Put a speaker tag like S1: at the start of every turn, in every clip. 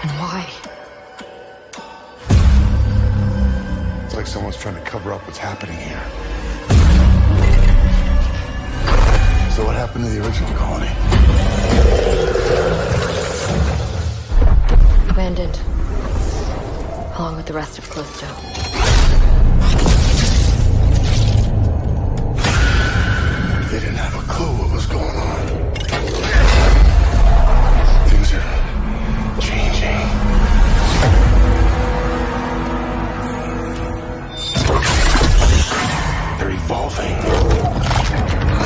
S1: And why? It's like someone's trying to cover up what's happening here. So what happened to the original colony?
S2: Abandoned. Along with the rest of Callisto.
S1: Evolving.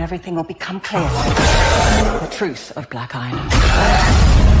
S3: Everything will become clear. The truth of Black Iron.